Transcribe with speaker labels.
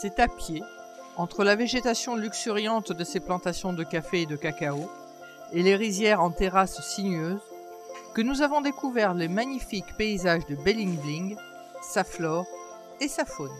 Speaker 1: C'est à pied, entre la végétation luxuriante de ces plantations de café et de cacao, et les rizières en terrasses sinueuses, que nous avons découvert les magnifiques paysages de Bellingling, sa flore et sa faune.